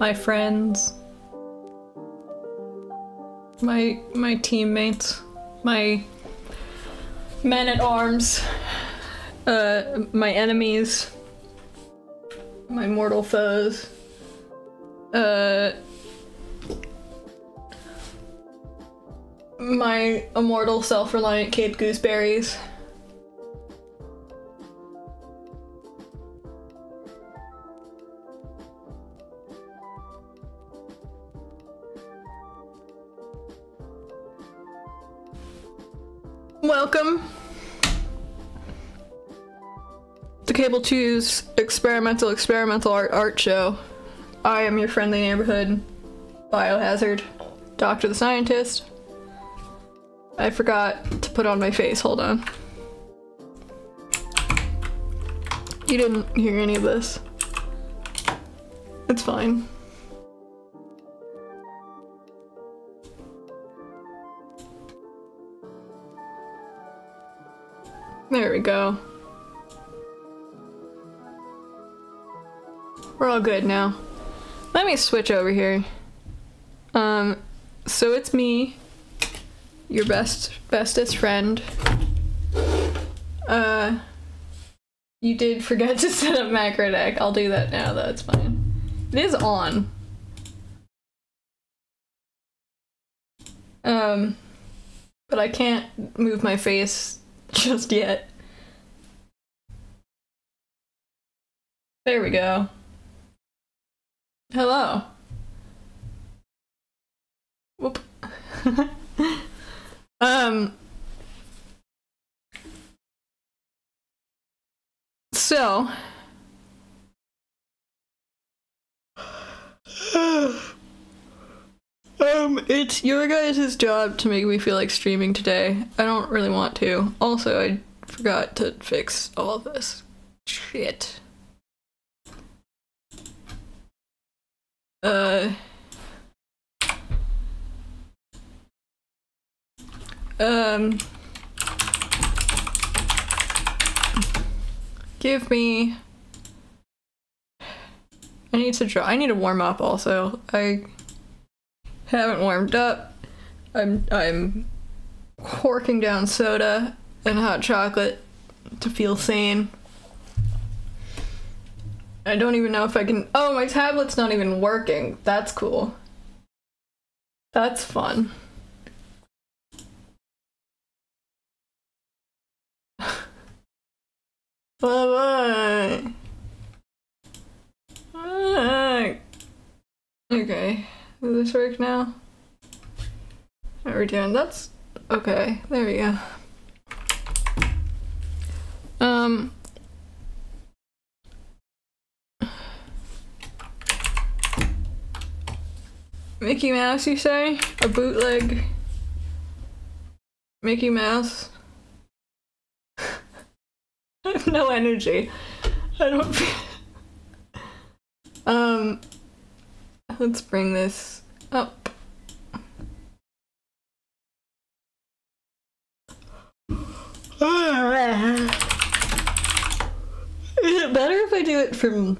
My friends. My my teammates, my men at arms, uh, my enemies, my mortal foes. Uh, my immortal self-reliant Cape Gooseberries. To Cable 2's experimental experimental art art show. I am your friendly neighborhood biohazard, Doctor the Scientist. I forgot to put on my face, hold on. You didn't hear any of this. It's fine. There we go. We're all good now. Let me switch over here. Um, so it's me, your best bestest friend. Uh, you did forget to set up macro deck. I'll do that now. That's fine. It is on. Um, but I can't move my face just yet. There we go. Hello. Whoop. um. So. Um, it's your guys' job to make me feel like streaming today. I don't really want to. Also, I forgot to fix all this. Shit. Uh. Um. Give me. I need to draw. I need to warm up also. I haven't warmed up. I'm I'm corking down soda and hot chocolate to feel sane. I don't even know if I can. Oh, my tablet's not even working. That's cool. That's fun. Bye bye. Okay. Does this work now? Are we doing? That's okay. There we go. Um. Mickey Mouse, you say? A bootleg Mickey Mouse? I have no energy. I don't um. Let's bring this up. Is it better if I do it from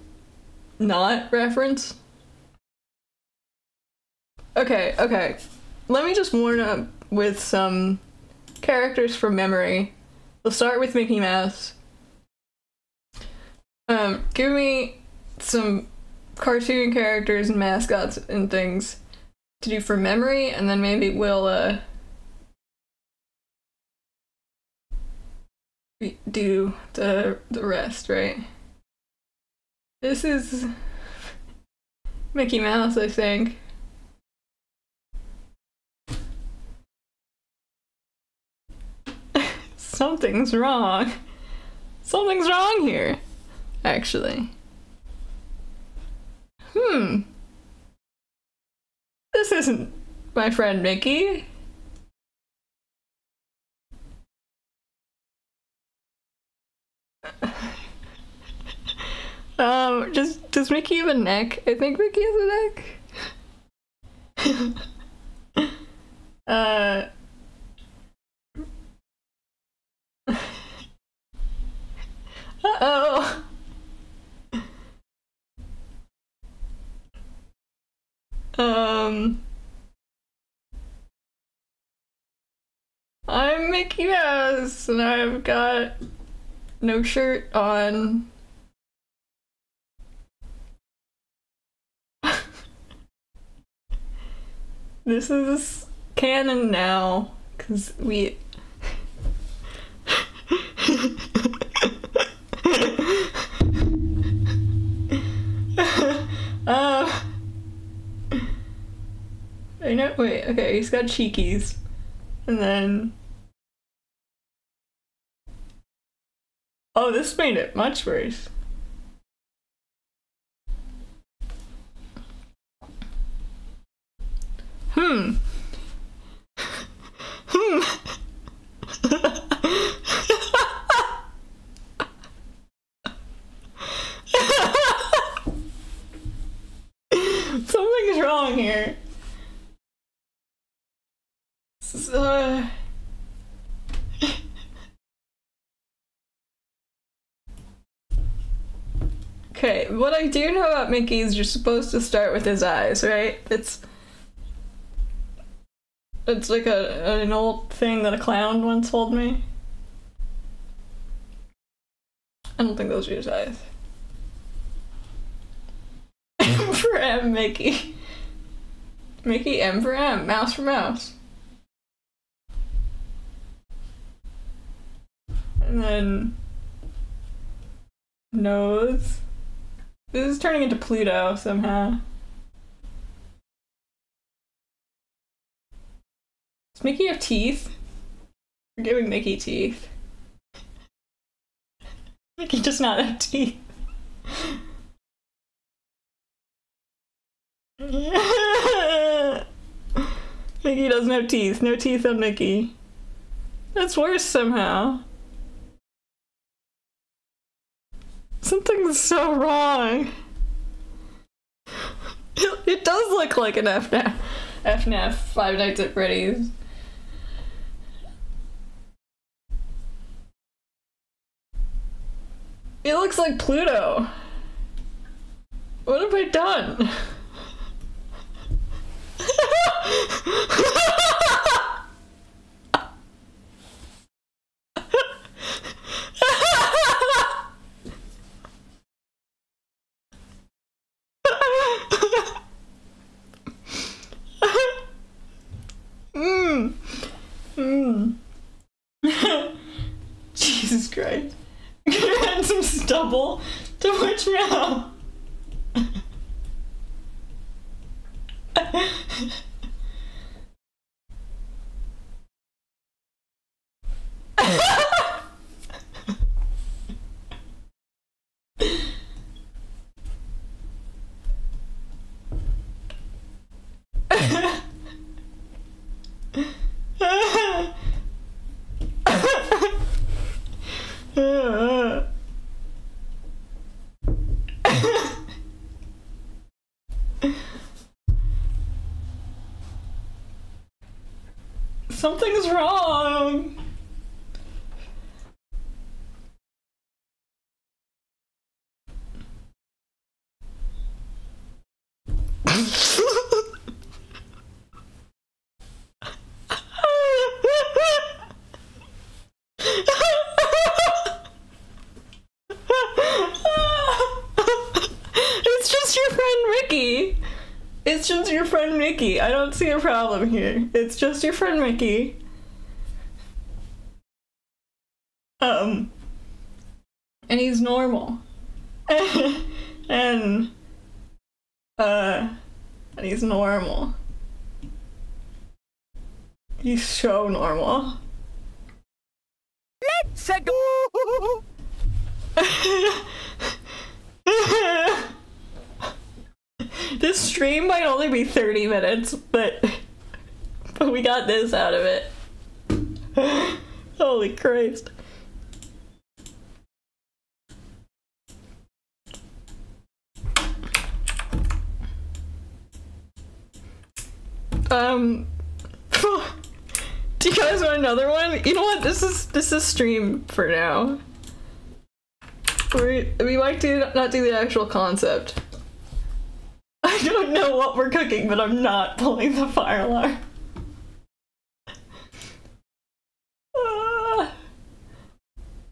not reference? Okay, okay. Let me just warm up with some characters from memory. We'll start with Mickey Mouse. Um, give me some cartoon characters and mascots and things to do for memory, and then maybe we'll uh, do the the rest, right? This is Mickey Mouse, I think. Something's wrong. Something's wrong here, actually. Hmm. This isn't my friend Mickey. um, just does Mickey have a neck? I think Mickey has a neck. uh. Um, I'm Mickey Mouse, and I've got no shirt on. this is canon now, because we I know. Wait. Okay. He's got cheekies, and then. Oh, this made it much worse. Hmm. Hmm. Something's wrong here. Uh... Okay, what I do know about Mickey is you're supposed to start with his eyes, right? It's it's like a an old thing that a clown once told me. I don't think those are his eyes. M for M, Mickey. Mickey, M for M, mouse for mouse. And then nose. This is turning into Pluto somehow. Does Mickey have teeth? We're giving Mickey teeth. Mickey does not have teeth. Mickey doesn't have teeth. No teeth on Mickey. That's worse somehow. Something's so wrong. It, does look like an FNAF. FNAF Five Nights at Freddy's. It looks like Pluto. What have I done? Mmm. Mmm. Jesus Christ. I'm gonna add to which meow. Something's wrong. it's just your friend Ricky. It's just your friend Mickey. I don't see a problem here. It's just your friend Mickey. Um. And he's normal. and. Uh. And he's normal. He's so normal. Let's go! this stream might only be 30 minutes, but but we got this out of it. Holy Christ. Um Do you guys want another one? You know what? This is this is stream for now. We we might do not do the actual concept. I don't know what we're cooking, but I'm not pulling the fire alarm.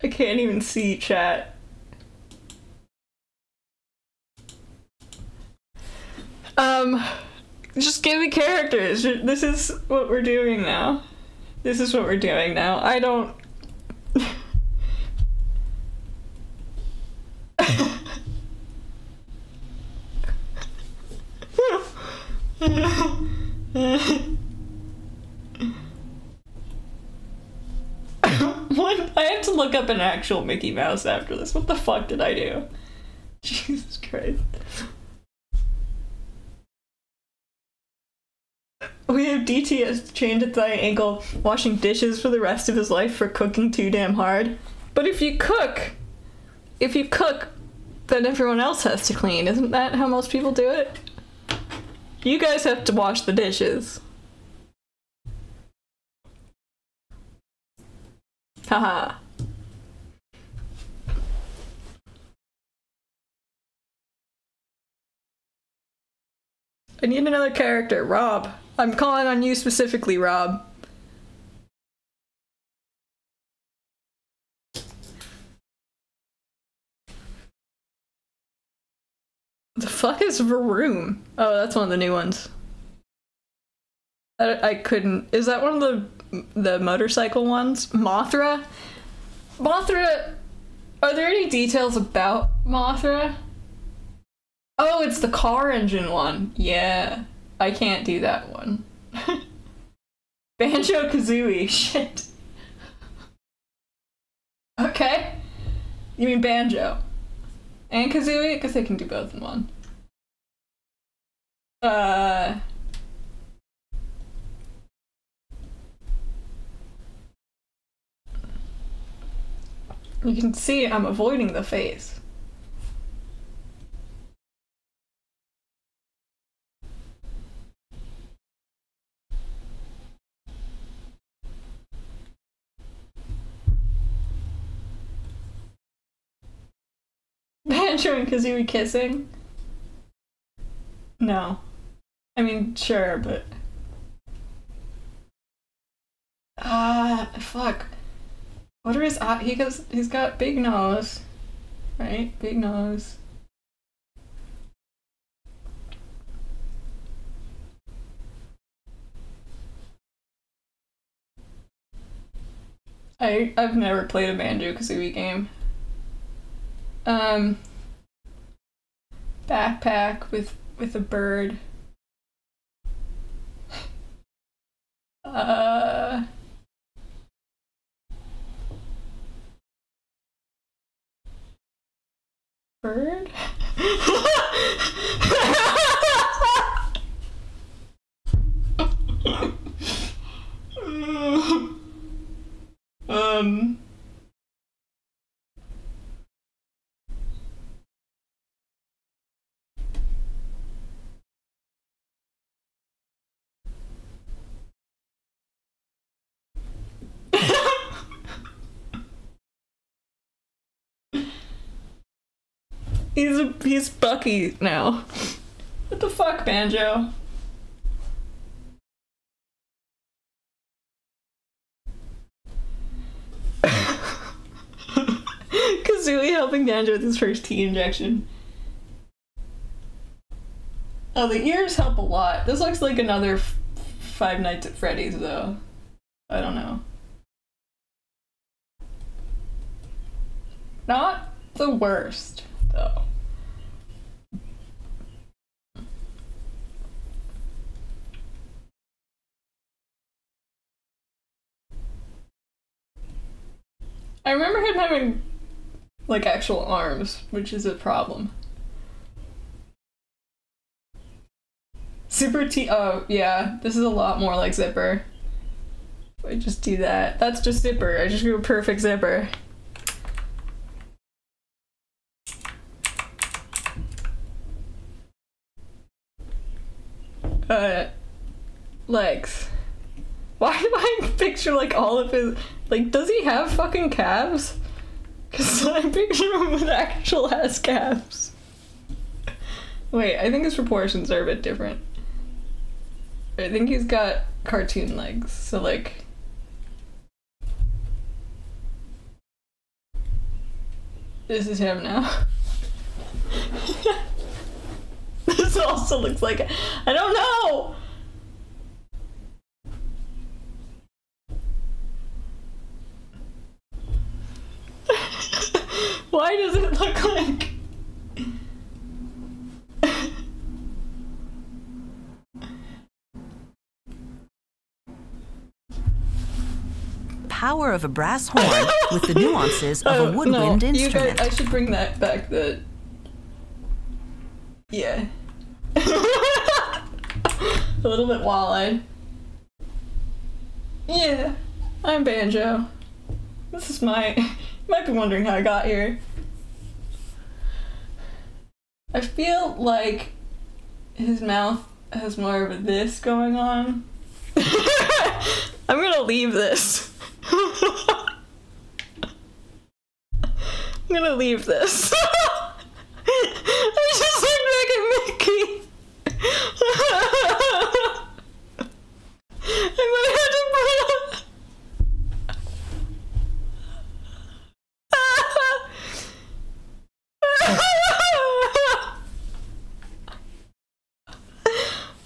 I can't even see chat. Um, just give me characters. This is what we're doing now. This is what we're doing now. I don't. what? I have to look up an actual Mickey Mouse after this. What the fuck did I do? Jesus Christ. We have DTS chained at thy ankle, washing dishes for the rest of his life for cooking too damn hard. But if you cook, if you cook, then everyone else has to clean. Isn't that how most people do it? You guys have to wash the dishes. Haha. I need another character. Rob. I'm calling on you specifically, Rob. The fuck is Varoom? Oh, that's one of the new ones. I, I couldn't. Is that one of the the motorcycle ones? Mothra. Mothra. Are there any details about Mothra? Oh, it's the car engine one. Yeah, I can't do that one. Banjo Kazooie. Shit. Okay. You mean Banjo? and Kazooie? Because they can do both in one. Uh. You can see I'm avoiding the face. Banjo and Kazooie kissing? No. I mean, sure, but. Ah, uh, fuck. What are his eyes? He goes. He's got big nose, right? Big nose. I I've never played a Banjo Kazooie game. Um, backpack with with a bird. Uh. Bird? He's a, he's Bucky now. What the fuck, Banjo? Kazooie helping Banjo with his first tea injection. Oh, the ears help a lot. This looks like another Five Nights at Freddy's, though. I don't know. Not the worst, though. I remember him having like actual arms, which is a problem. Super T. Oh, yeah. This is a lot more like Zipper. I just do that. That's just Zipper. I just do a perfect Zipper. Uh, legs. Why do I picture like all of his like, does he have fucking calves? Because I picture him with actual ass calves. Wait, I think his proportions are a bit different. I think he's got cartoon legs, so like. this is him now. this also looks like I don't know. Why does it look like? Power of a brass horn with the nuances of Oh, a woodwind no, you instrument. guys, I should bring that back. The yeah, a little bit wall-eyed. Yeah, I'm Banjo. This is my. Might be wondering how I got here. I feel like his mouth has more of this going on. I'm gonna leave this. I'm gonna leave this. I just look like a Mickey. I might have to put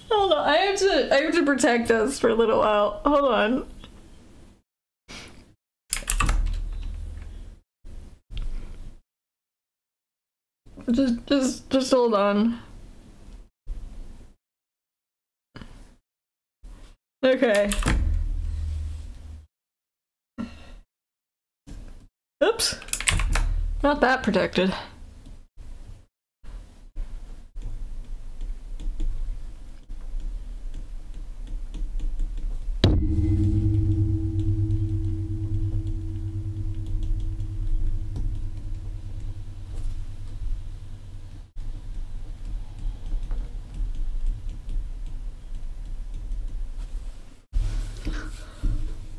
Hold on, I have to I have to protect us for a little while. Hold on. Just just just hold on. Okay. Oops. Not that protected.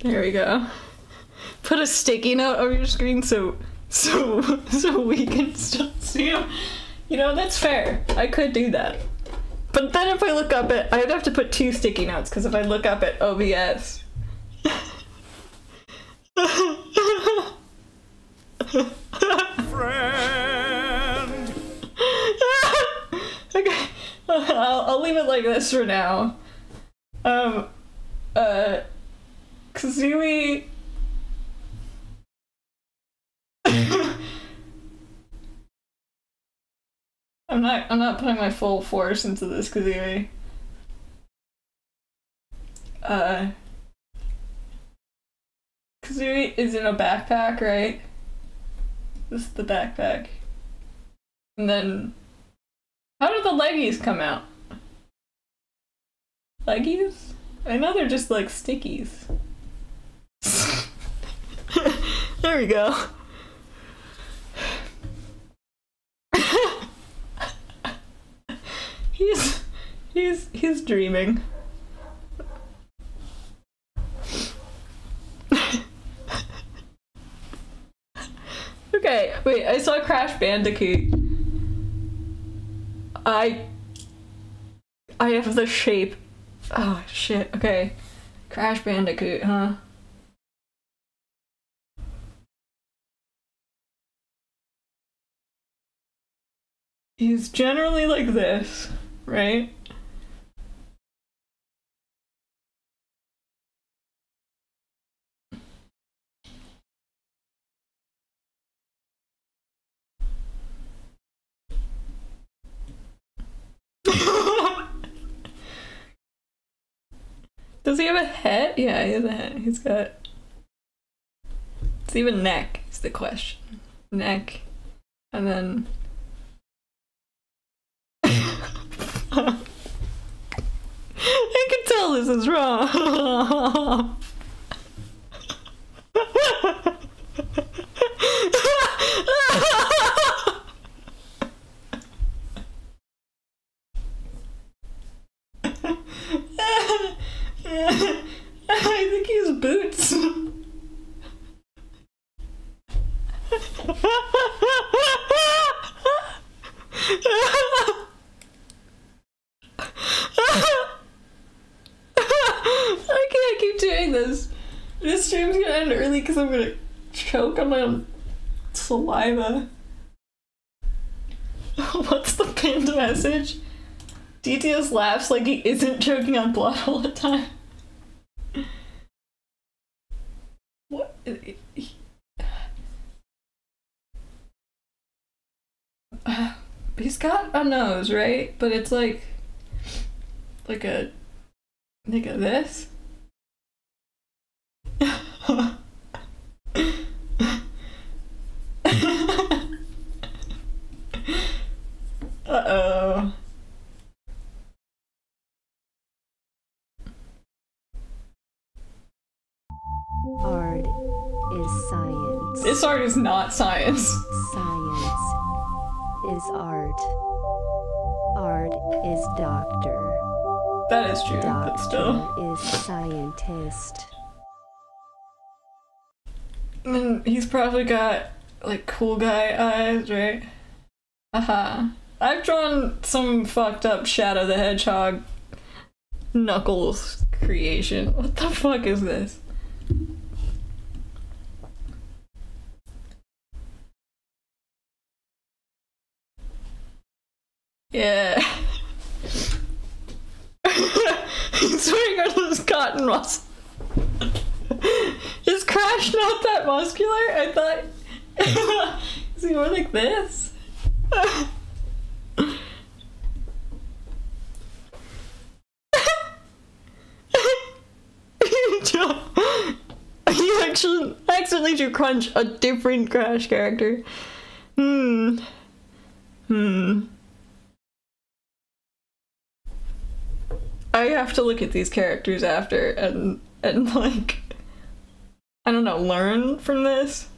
There we go. Put a sticky note over your screen so so so we can still see him. You know, that's fair. I could do that. But then if I look up at I'd have to put two sticky notes because if I look up at OBS okay. I'll, I'll leave it like this for now. Um uh Kazooie I'm not I'm not putting my full force into this Kazooie. Uh Kazooie is in a backpack, right? This is the backpack. And then how do the leggies come out? Leggies? I know they're just like stickies. there we go. he's he's he's dreaming. okay, wait, I saw Crash Bandicoot. I I have the shape. Oh shit. Okay. Crash Bandicoot, huh? He's generally like this, right? Does he have a head? Yeah, he has a head. He's got. It's even neck is the question. Neck, and then. I can tell this is wrong. I think he's boots. I can't keep doing this. This stream's gonna end early because I'm gonna choke on my own saliva. What's the pinned message? DTS laughs like he isn't choking on blood all the time. What? He's got a nose, right? But it's like, like a, like a this. Uh oh. Art is science. This art is not science. Science is art. Art is doctor. That is true, but still. Doctor is scientist. And he's probably got like cool guy eyes, right? Haha. I've drawn some fucked up Shadow the Hedgehog Knuckles creation. What the fuck is this? Yeah. He's wearing all those cotton muscles. Is Crash not that muscular? I thought. Is he more like this? you actually accidentally drew Crunch a different Crash character. Hmm. Hmm. I have to look at these characters after and and like I don't know, learn from this.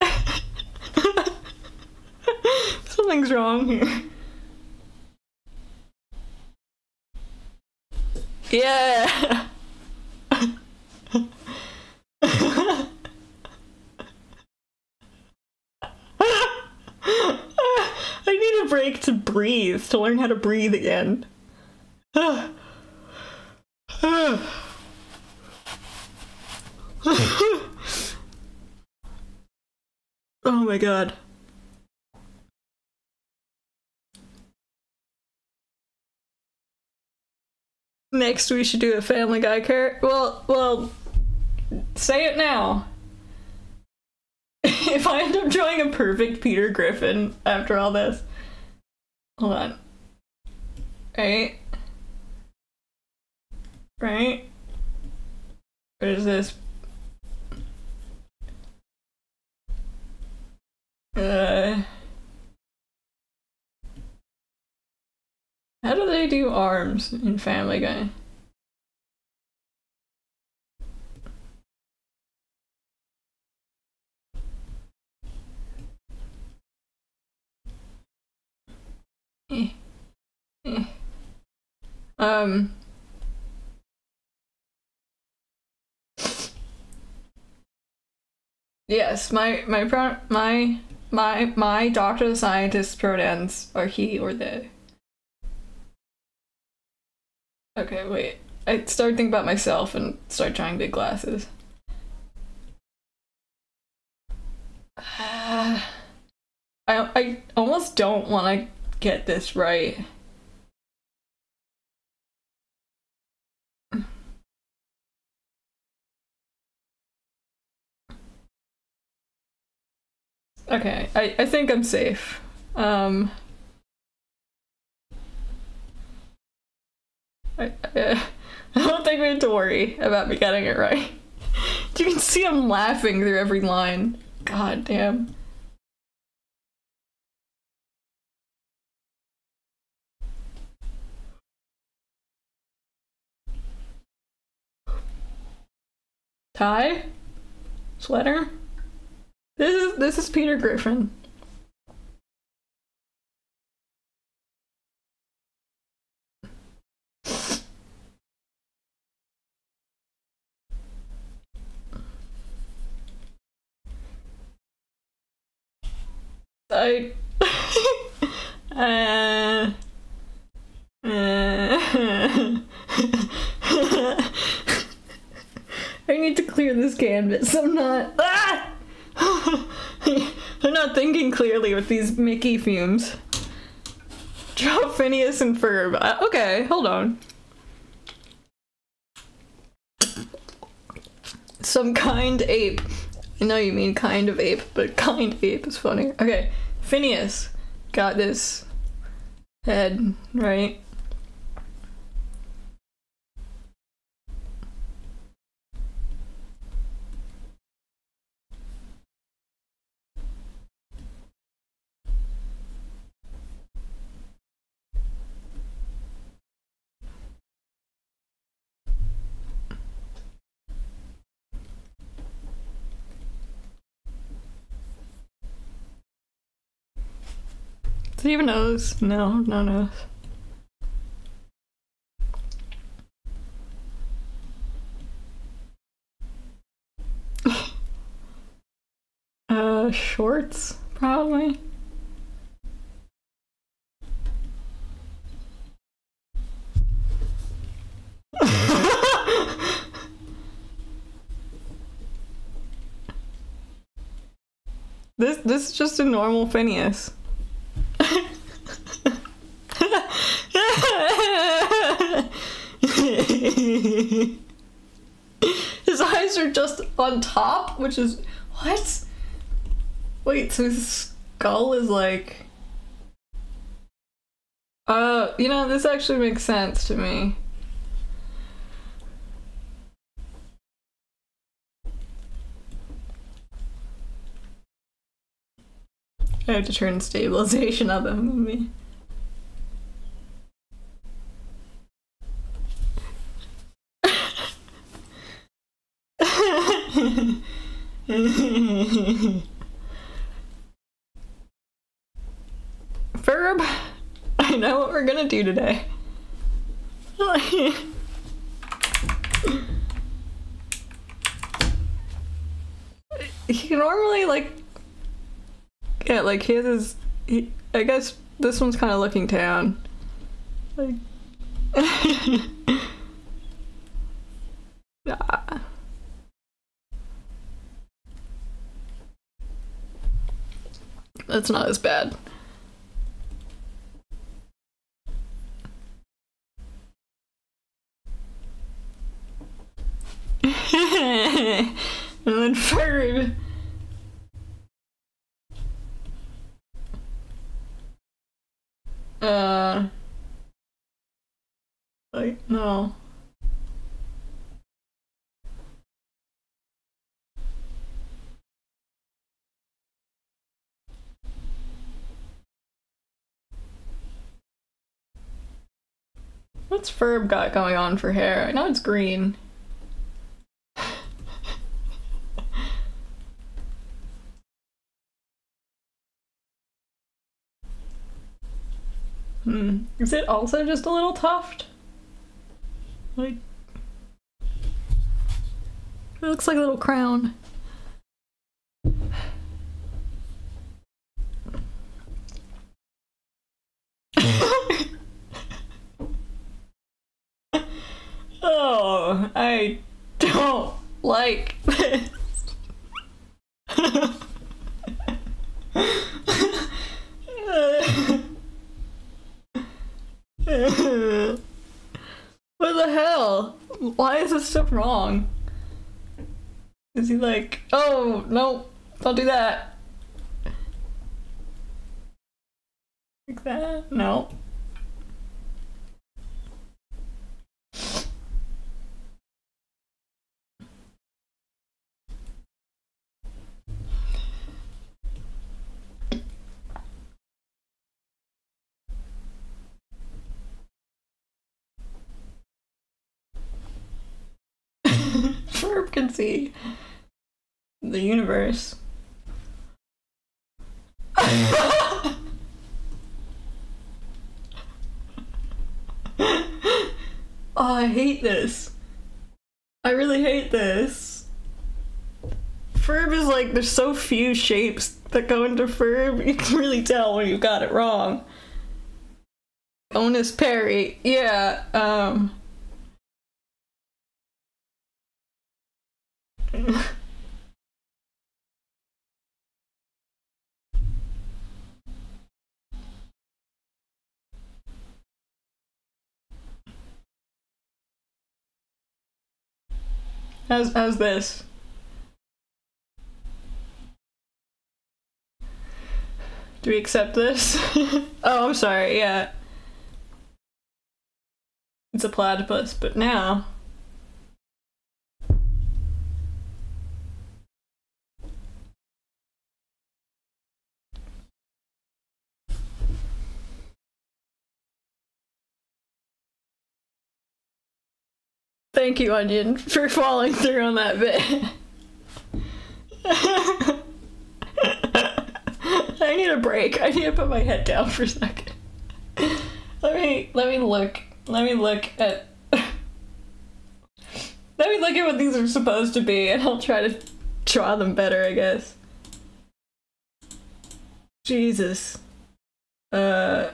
Something's wrong here. Yeah. I need a break to breathe, to learn how to breathe again. oh my god. Next, we should do a Family Guy character. Well, well, say it now. if I end up drawing a perfect Peter Griffin after all this, hold on. Right? Right? Where's this? Uh. How do they do arms in Family Guy? Eh. Eh. Um. Yes, my my pro my my my doctor the scientist pronouns are he or they. Okay, wait. I started thinking about myself and start trying big glasses. I I almost don't want to get this right. Okay, I, I think I'm safe. Um, I, I, I don't think we have to worry about me getting it right. You can see I'm laughing through every line. God damn. Tie? Sweater? This is this is Peter Griffin. I uh, uh, I need to clear this canvas. I'm not. Ah! They're not thinking clearly with these Mickey fumes. Draw Phineas and Ferb. Uh, okay, hold on. Some kind ape. I know you mean kind of ape, but kind ape is funny. Okay, Phineas got this head, right? Does he even knows? No, no knows. uh, shorts, probably. this this is just a normal Phineas. his eyes are just on top, which is what? Wait, so his skull is like uh, you know, this actually makes sense to me. I have to turn stabilization up on movie. Ferb, I know what we're gonna do today. he normally like yeah, like he has his. He, I guess this one's kind of looking down. Like. ah. That's not as bad. and then Ferb. Uh. Like, no. What's Ferb got going on for hair? I know it's green. Hmm. Is it also just a little tuft? Like. It looks like a little crown. Oh, I don't like this. what the hell? Why is this stuff wrong? Is he like, oh, no, don't do that. Like that? No. Ferb can the universe. oh, I hate this. I really hate this. Ferb is like, there's so few shapes that go into Ferb, you can really tell when you've got it wrong. Onus Perry, yeah, um. how's, how's this? Do we accept this? oh, I'm sorry, yeah. It's a platypus, but now Thank you, Onion, for falling through on that bit. I need a break. I need to put my head down for a second. Let me let me look. Let me look at Let me look at what these are supposed to be and I'll try to draw them better, I guess. Jesus. Uh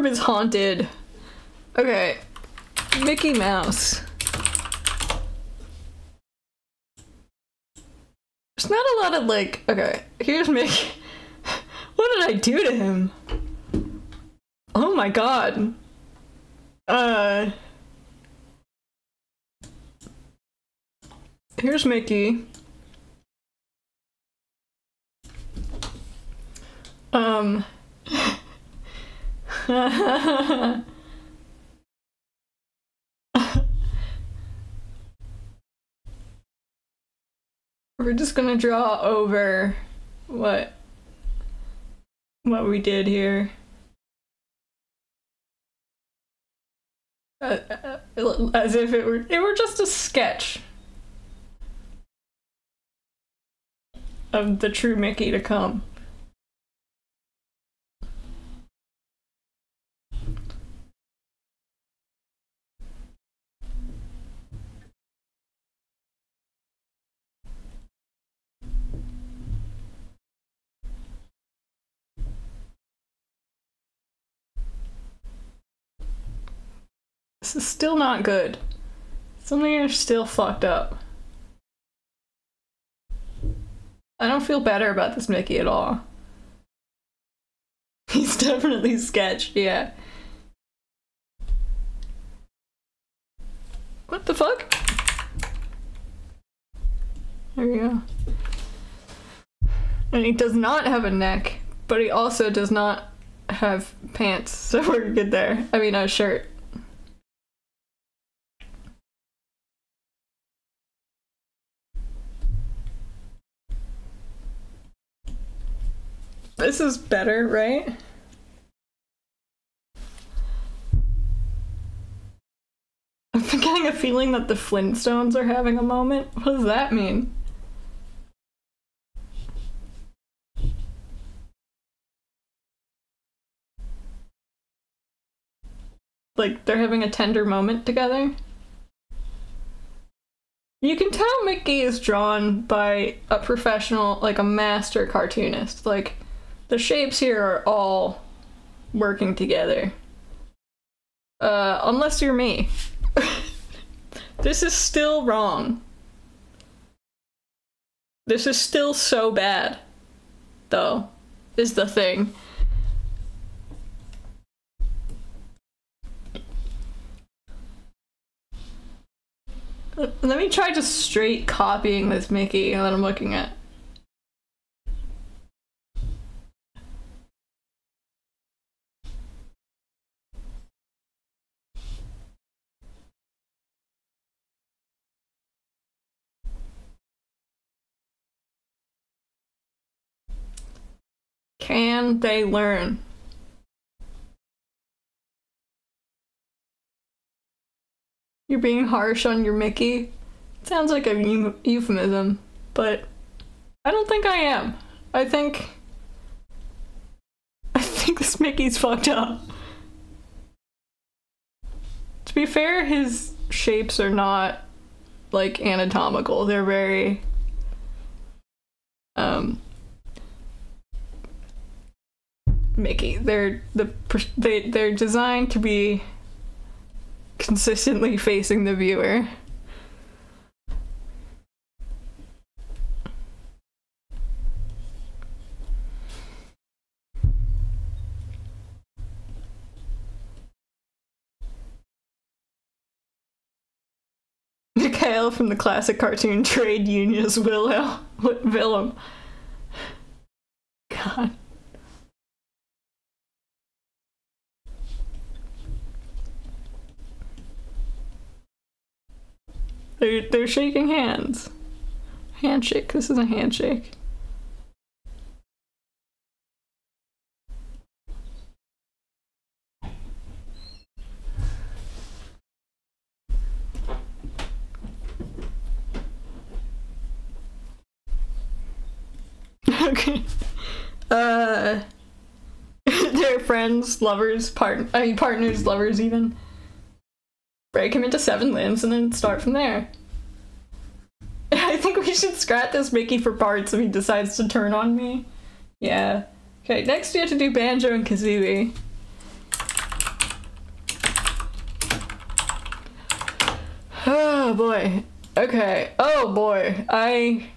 Ferb is haunted. Okay. Mickey Mouse. There's not a lot of like. Okay, here's Mickey. what did I do to him? Oh my god. Uh. Here's Mickey. Um. We're just gonna draw over what what we did here. Uh, uh, as if it were it were just a sketch of the true Mickey to come. This is still not good. Something are still fucked up. I don't feel better about this Mickey at all. He's definitely sketched, yeah. What the fuck? There we go. And he does not have a neck, but he also does not have pants, so we're good there. I mean, a shirt. This is better, right? I'm getting a feeling that the Flintstones are having a moment. What does that mean? Like they're having a tender moment together? You can tell Mickey is drawn by a professional, like a master cartoonist. Like, the shapes here are all working together. Uh, unless you're me. this is still wrong. This is still so bad, though, is the thing. Let me try just straight copying this Mickey that I'm looking at. Can they learn? You're being harsh on your Mickey? sounds like a euphemism, but I don't think I am. I think. I think this Mickey's fucked up. To be fair, his shapes are not like anatomical. They're very Mickey. They're the they they're designed to be consistently facing the viewer. Mikhail from the classic cartoon Trade Unions Willow Willem. God. They're, they're shaking hands. Handshake. This is a handshake. okay. Uh, they're friends, lovers, part. I mean, partners, lovers, even. Break him into seven limbs and then start from there. I think we should scrap this Mickey for parts if he decides to turn on me. Yeah. Okay, next we have to do Banjo and Kazooie. Oh boy. Okay. Oh boy. I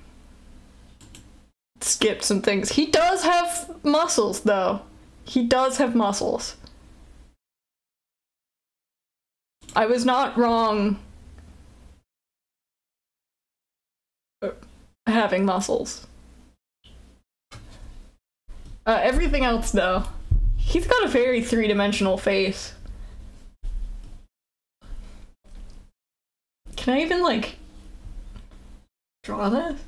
skipped some things. He does have muscles though. He does have muscles. I was not wrong having muscles. Uh, everything else, though, he's got a very three dimensional face. Can I even, like, draw this?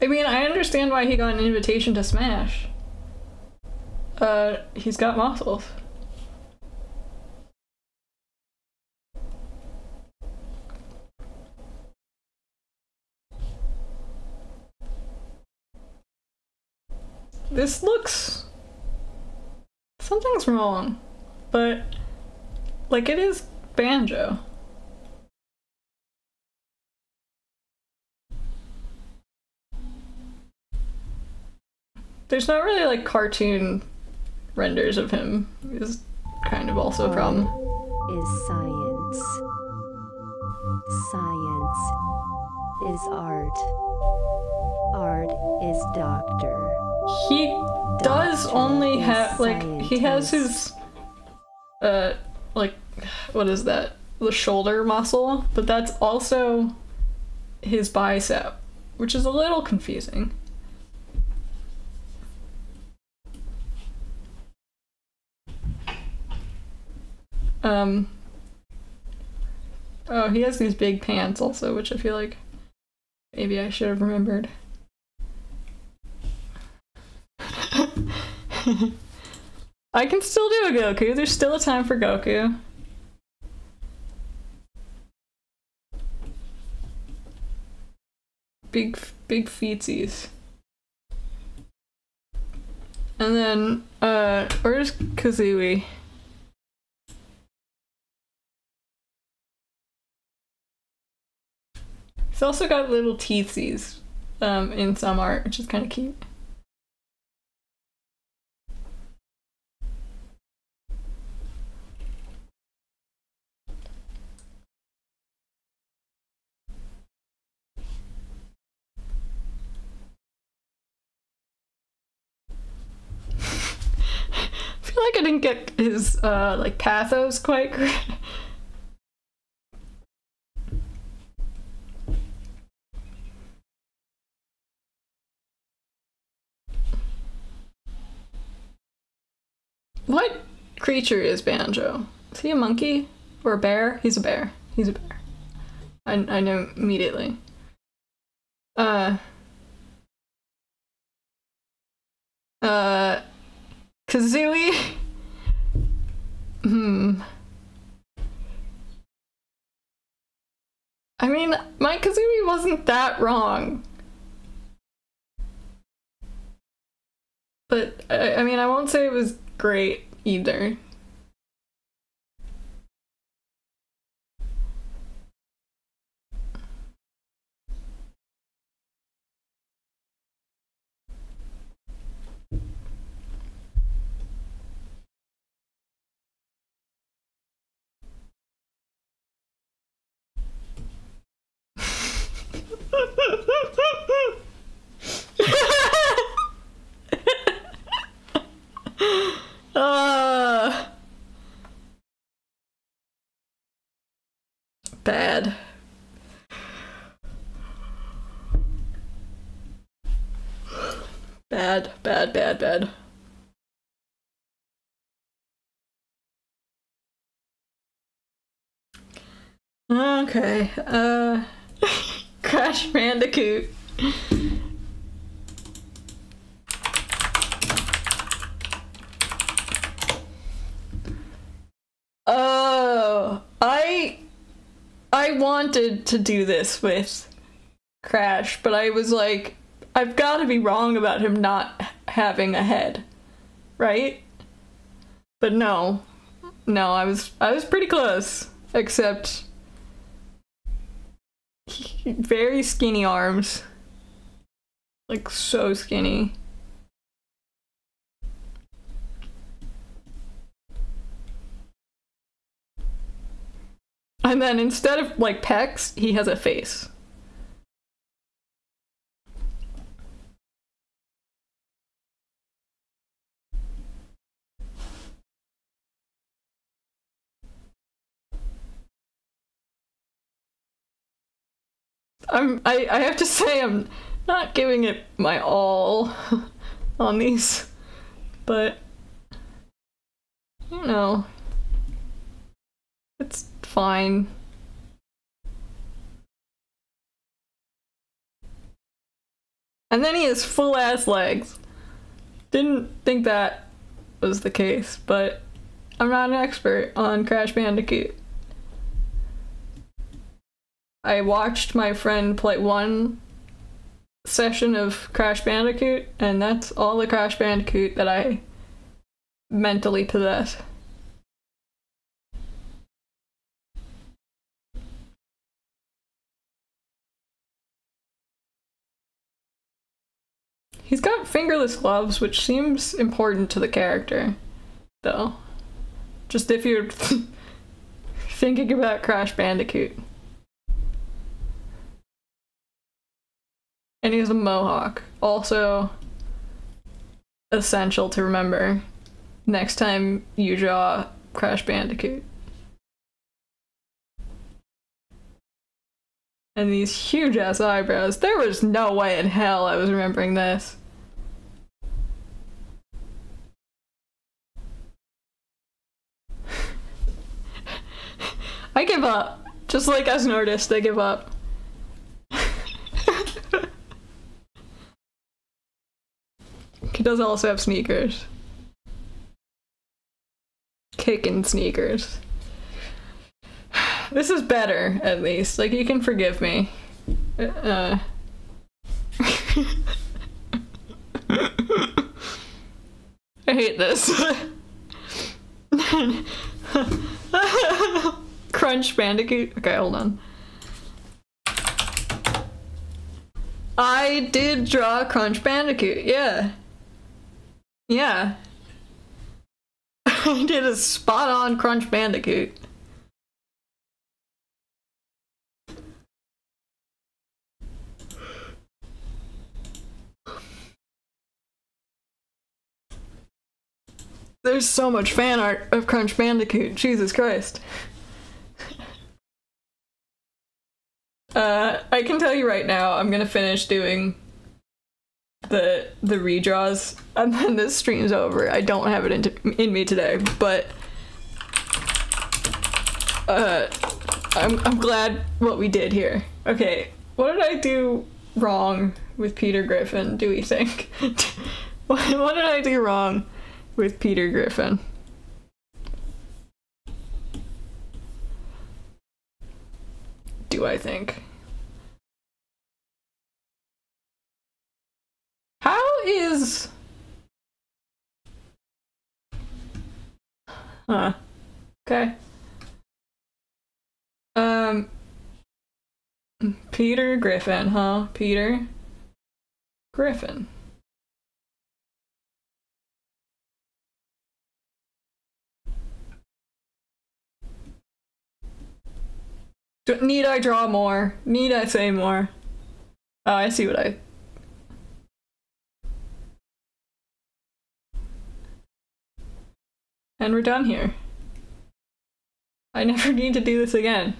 I mean, I understand why he got an invitation to Smash. Uh, he's got muscles. This looks... Something's wrong. But, like, it is Banjo. There's not really like cartoon renders of him. Is kind of also a problem. Is science. Science is art. Art is doctor. He does only have like he has his uh like what is that? The shoulder muscle, but that's also his bicep, which is a little confusing. Um Oh, he has these big pants also, which I feel like maybe I should have remembered. I can still do a Goku. There's still a time for Goku. Big, big feetsies. And then, uh, where's Kazooie? He's also got little teethies, um, in some art, which is kind of cute. I feel like I didn't get his uh like pathos quite What creature is Banjo? Is he a monkey or a bear? He's a bear. He's a bear. I I know immediately. Uh. Uh. Kazooie Hmm. I mean, my Kazooie wasn't that wrong. But, I, I mean, I won't say it was great either. Ah. bad. Bad, bad, bad, bad. Okay, uh, Crash Bandicoot. Oh, I I wanted to do this with Crash, but I was like, I've got to be wrong about him not having a head, right? But no, no, I was I was pretty close, except very skinny arms, like so skinny. And then instead of like pecs, he has a face. I'm I, I have to say I'm not giving it my all on these, but you know, it's fine. And then he has full ass legs. Didn't think that was the case, but I'm not an expert on Crash Bandicoot. I watched my friend play one session of Crash Bandicoot, and that's all the Crash Bandicoot that I mentally possess. He's got fingerless gloves, which seems important to the character, though. Just if you're thinking about Crash Bandicoot. And he has a mohawk. Also, essential to remember next time you draw Crash Bandicoot. And these huge ass eyebrows. There was no way in hell I was remembering this. I give up. Just like as an artist, I give up. He does also have sneakers. Kicking sneakers. This is better, at least. Like, you can forgive me. Uh. I hate this. Crunch Bandicoot. Okay, hold on. I did draw Crunch Bandicoot, yeah. Yeah. I did a spot on Crunch Bandicoot. There's so much fan art of Crunch Bandicoot. Jesus Christ. Uh, I can tell you right now, I'm gonna finish doing the the redraws and then this stream's over. I don't have it in, in me today, but uh, I'm, I'm glad what we did here. Okay, what did I do wrong with Peter Griffin, do we think? what, what did I do wrong with Peter Griffin? Do I think? Is. Huh. Okay. Um. Peter Griffin, huh? Peter Griffin. Need I draw more? Need I say more? Oh, I see what I. And we're done here. I never need to do this again.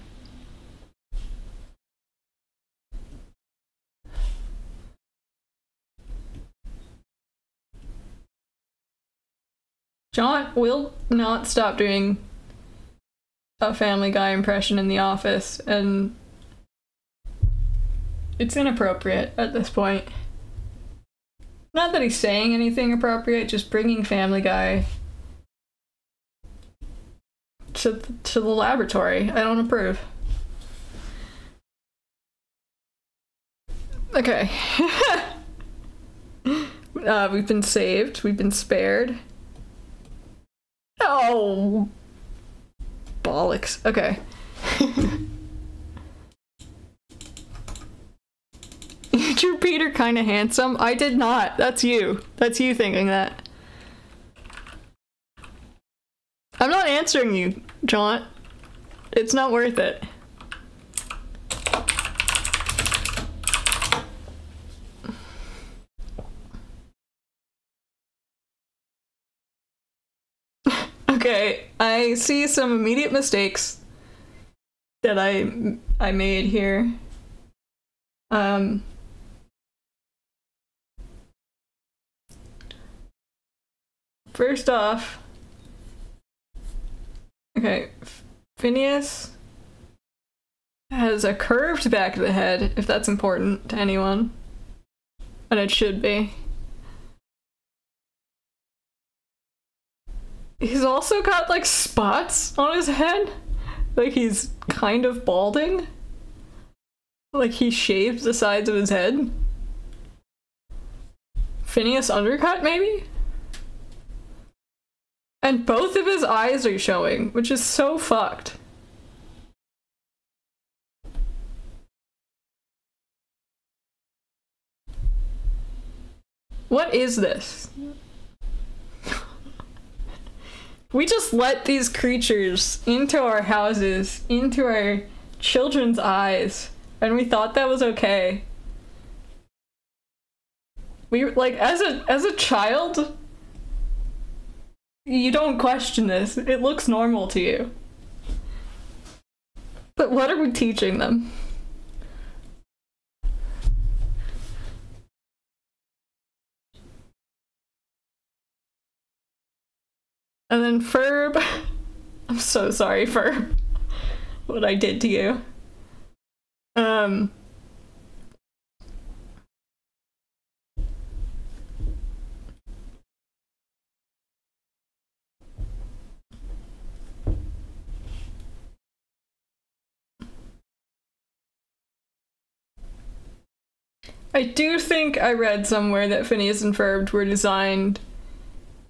John will not stop doing a Family Guy impression in the office, and it's inappropriate at this point. Not that he's saying anything appropriate, just bringing Family Guy to to the laboratory. I don't approve. Okay. uh, we've been saved. We've been spared. Oh, bollocks. Okay. drew Peter kind of handsome. I did not. That's you. That's you thinking that. I'm not answering you, John. It's not worth it. Okay, I see some immediate mistakes that I I made here. Um First off, okay, Phineas has a curved back of the head, if that's important to anyone. And it should be. He's also got like spots on his head. Like he's kind of balding. Like he shaved the sides of his head. Phineas undercut, maybe? And both of his eyes are showing, which is so fucked. What is this? we just let these creatures into our houses, into our children's eyes, and we thought that was okay. We like as a as a child, you don't question this. It looks normal to you. But what are we teaching them? And then Ferb, I'm so sorry for what I did to you. Um I do think I read somewhere that Phineas and Ferb were designed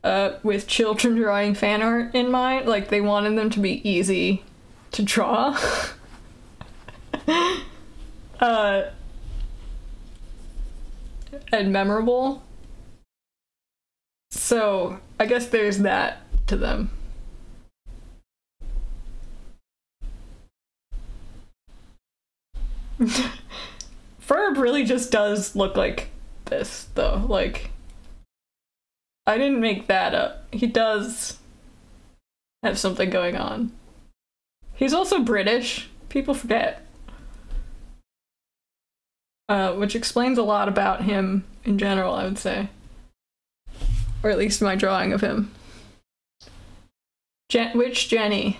uh, with children drawing fan art in mind. Like they wanted them to be easy to draw. uh, and memorable. So I guess there's that to them. Ferb really just does look like this, though. Like, I didn't make that up. He does have something going on. He's also British. People forget. Uh, which explains a lot about him in general, I would say. Or at least my drawing of him. Which Jenny?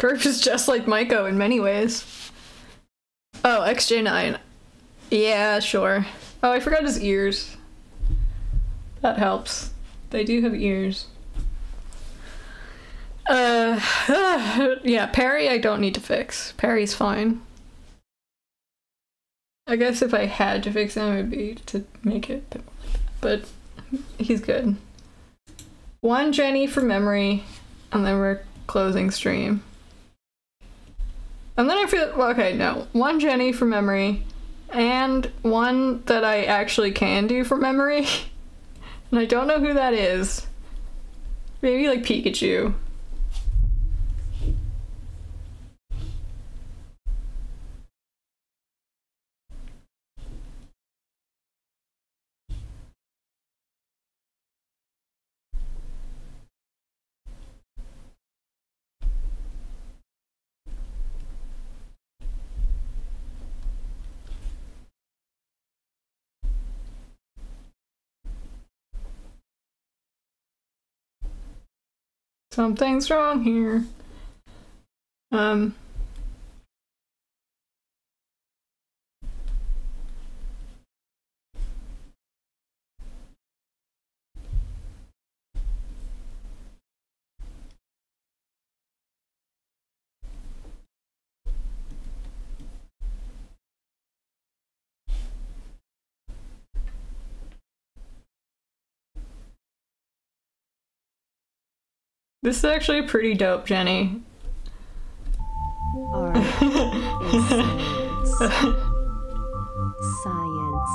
Perp is just like Maiko in many ways. Oh, XJ9. Yeah, sure. Oh, I forgot his ears. That helps. They do have ears. Uh, yeah, Perry I don't need to fix. Perry's fine. I guess if I had to fix him, it would be to make it, but he's good. One Jenny for memory, and then we're closing stream. And then I feel okay. No, one Jenny for memory, and one that I actually can do for memory, and I don't know who that is. Maybe like Pikachu. Something's wrong here. Um. This is actually pretty dope, Jenny. Art is science. Science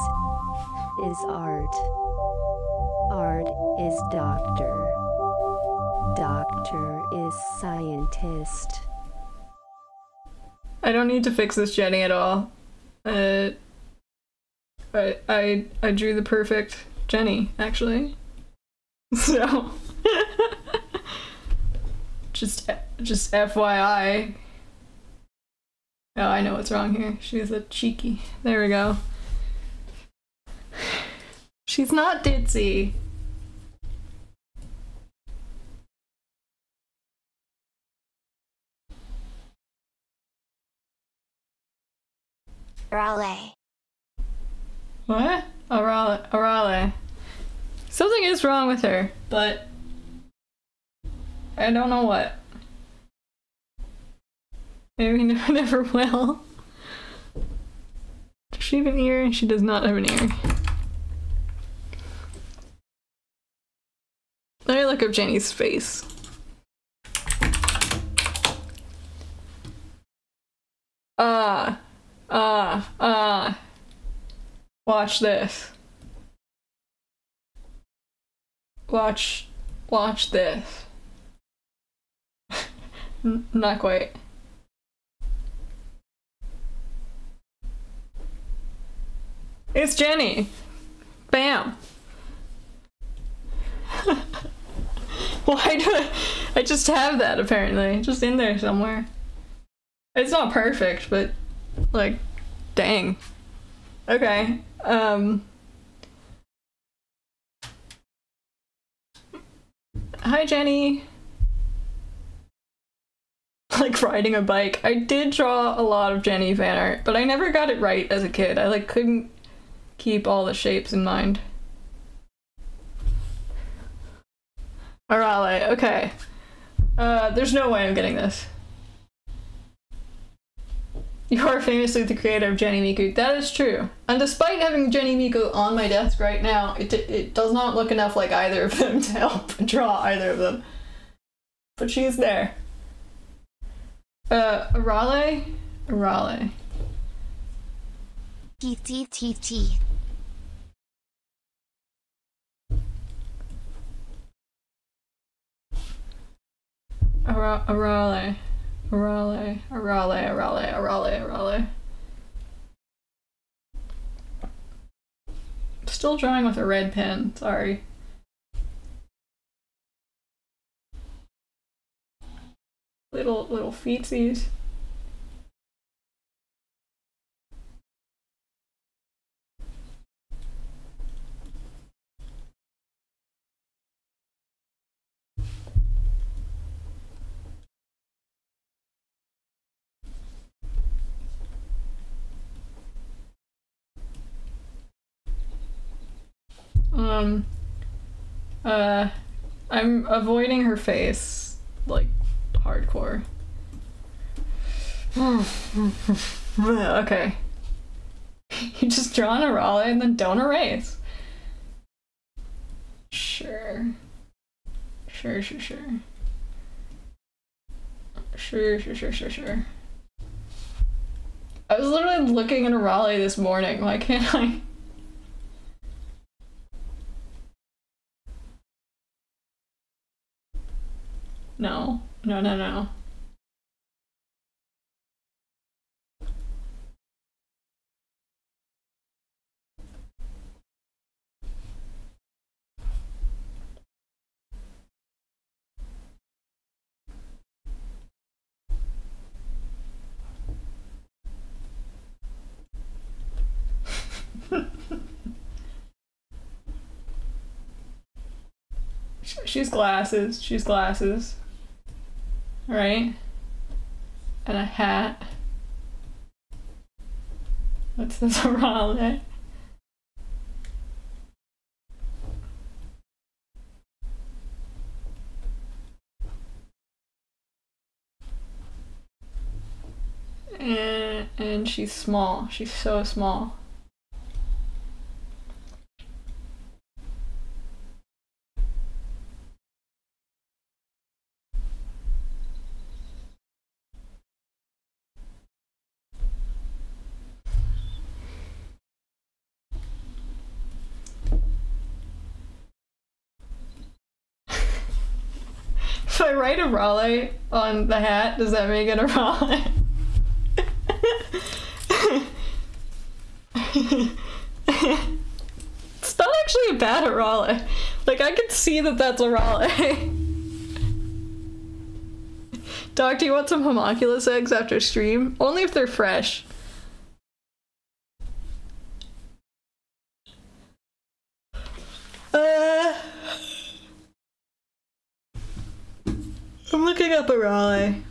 is art. Art is doctor. Doctor is scientist. I don't need to fix this Jenny at all. Uh, I I I drew the perfect Jenny actually. So just just FYI. Oh, I know what's wrong here. She's a cheeky. There we go. She's not ditzy. Raleigh. What? Arale. Arale. Something is wrong with her, but I don't know what. Maybe never will. Does she have an ear? She does not have an ear. Let me look up Jenny's face. Ah, ah, ah. Watch this. Watch, watch this. N- not quite. It's Jenny. Bam. Why do I? I just have that apparently, just in there somewhere. It's not perfect, but like, dang. Okay. Um. Hi, Jenny. Like riding a bike. I did draw a lot of Jenny fan art, but I never got it right as a kid. I like couldn't keep all the shapes in mind. Arale, okay. Uh, there's no way I'm getting this. You are famously the creator of Jenny Miku. That is true. And despite having Jenny Miku on my desk right now, it, it does not look enough like either of them to help draw either of them. But she's there. Uh, Arale? Arale. T T T T. Ara- Arale. Arale. Arale. Arale. Arale. Arale. Still drawing with a red pen. Sorry. little little feetsies. Um, uh, I'm avoiding her face, like hardcore. okay. You just draw on Arale and then don't erase. Sure. Sure, sure, sure. Sure, sure, sure, sure, sure. I was literally looking at Arale this morning. Why can't I? No, no, no, no. She's glasses. She's glasses. Right? And a hat. What's this around it? And, and she's small. She's so small. If I write a Raleigh on the hat, does that make it Arale? it's not actually a bad Raleigh. Like, I can see that that's Arale. Doc, do you want some homunculus eggs after stream? Only if they're fresh. Uh, I'm looking up Arale.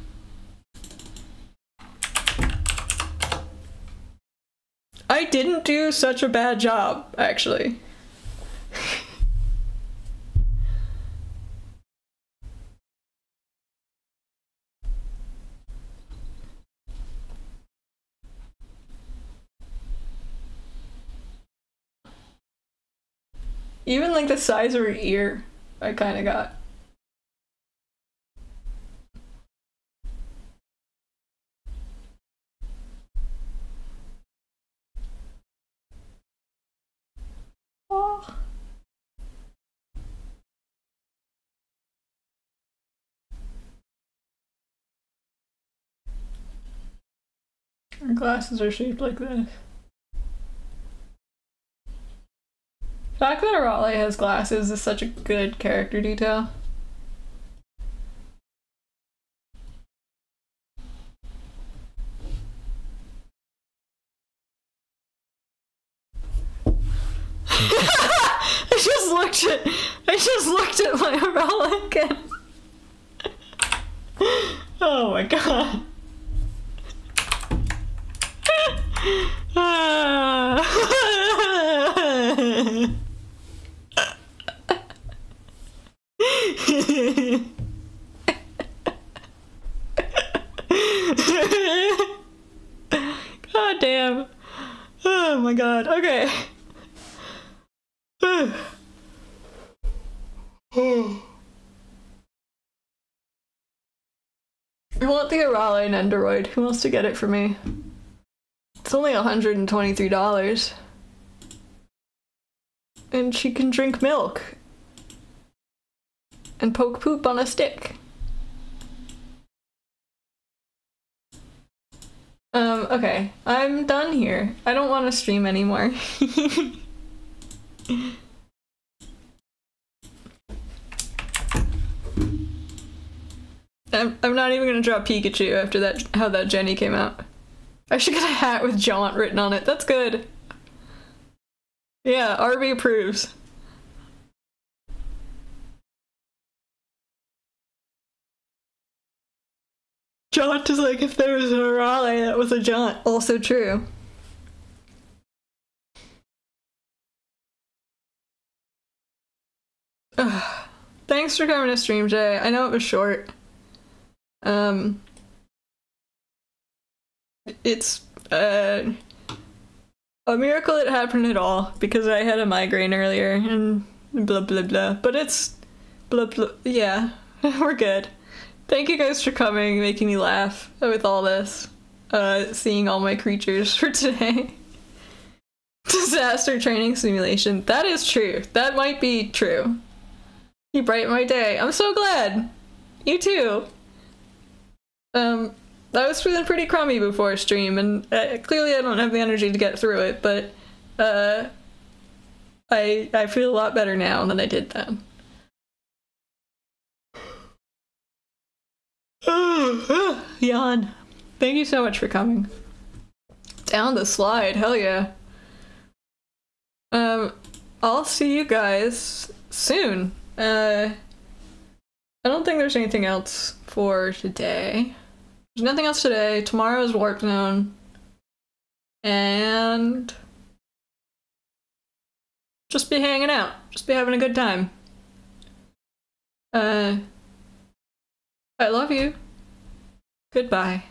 I didn't do such a bad job, actually. Even like the size of her ear, I kind of got. Oh. Her glasses are shaped like this. The fact that Raleigh has glasses is such a good character detail. I just looked at I just looked at my Raleigh again. Oh my god. Ah. God damn. Oh my god. Okay. I want Arale Nendoroid. Who wants to get it for me? It's only $123. And she can drink milk. And poke poop on a stick. Um, okay. I'm done here. I don't want to stream anymore. I'm, I'm not even gonna draw Pikachu after that how that Jenny came out. I should get a hat with Jaunt written on it. That's good. Yeah, RB approves. Jaunt is like if there was a Arale that was a Jaunt. Also true. Thanks for coming to stream, Jay. I know it was short. Um, it's uh, a miracle it happened at all because I had a migraine earlier and blah blah blah. But it's blah blah. Yeah, we're good. Thank you guys for coming, making me laugh with all this. Uh, seeing all my creatures for today. Disaster training simulation. That is true. That might be true. You brighten my day. I'm so glad. You too. Um, I was feeling pretty crummy before stream, and uh, clearly I don't have the energy to get through it. But uh, I I feel a lot better now than I did then. Yawn. Thank you so much for coming. Down the slide, hell yeah. Um, I'll see you guys soon. Uh, I don't think there's anything else for today. There's nothing else today. Tomorrow is Warp Zone. And just be hanging out. Just be having a good time. Uh, I love you. Goodbye.